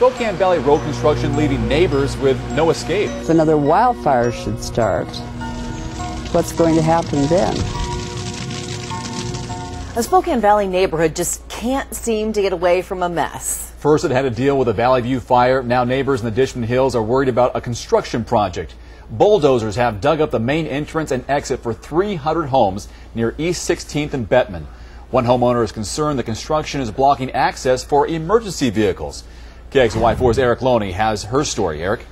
Spokane Valley road construction leaving neighbors with no escape. If another wildfire should start, what's going to happen then? A Spokane Valley neighborhood just can't seem to get away from a mess. First, it had to deal with a Valley View fire. Now, neighbors in the Dishman Hills are worried about a construction project. Bulldozers have dug up the main entrance and exit for 300 homes near East 16th and Bettman. One homeowner is concerned the construction is blocking access for emergency vehicles. KXLY4's Erik Loney has her story. Erik?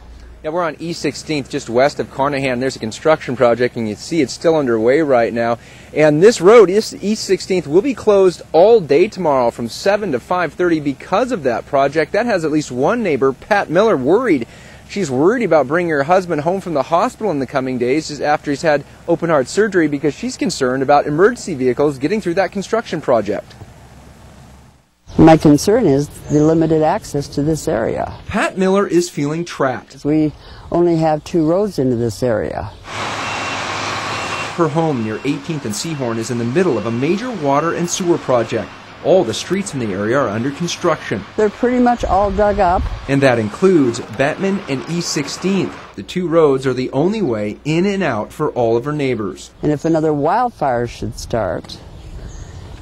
Yeah, we're on East 16th, just west of Carnahan. There's a construction project, and you see it's still underway right now. And this road, East 16th, will be closed all day tomorrow from 7 to 5:30 because of that project. That has at least one neighbor, Pat Miller, worried. She's worried about bringing her husband home from the hospital in the coming days just after he's had open heart surgery because she's concerned about emergency vehicles getting through that construction project. My concern is the limited access to this area. Pat Miller is feeling trapped. We only have two roads into this area. Her home near 18th and Seahorn is in the middle of a major water and sewer project. All the streets in the area are under construction. They're pretty much all dug up. And that includes Bettman and East 16th. The two roads are the only way in and out for all of her neighbors. And if another wildfire should start,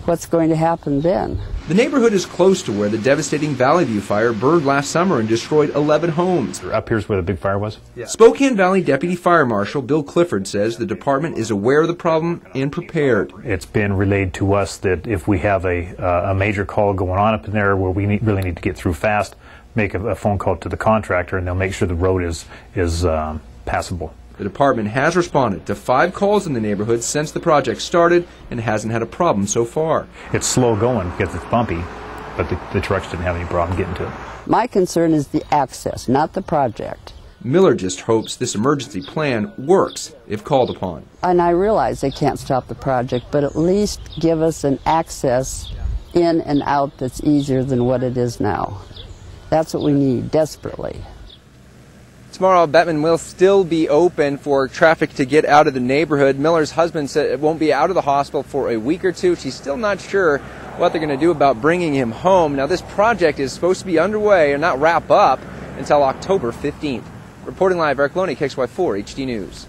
what's going to happen then? The neighborhood is close to where the devastating Valley View fire burned last summer and destroyed 11 homes. Up here's where the big fire was? Yeah. Spokane Valley Deputy Fire Marshal Bill Clifford says the department is aware of the problem and prepared. It's been relayed to us that if we have a, uh, a major call going on up in there where we need, really need to get through fast, make a, a, phone call to the contractor and they'll make sure the road is, is um, passable. The department has responded to five calls in the neighborhood since the project started and hasn't had a problem so far. It's slow going because it's bumpy, but the, the trucks didn't have any problem getting to it. My concern is the access, not the project. Miller just hopes this emergency plan works if called upon. And I realize they can't stop the project, but at least give us an access in and out that's easier than what it is now. That's what we need desperately. Tomorrow, Bettman will still be open for traffic to get out of the neighborhood. Miller's husband said it won't be out of the hospital for a week or two. She's still not sure what they're going to do about bringing him home. Now, this project is supposed to be underway and not wrap up until October 15th. Reporting live, Erik Loney, KXLY4 HD News.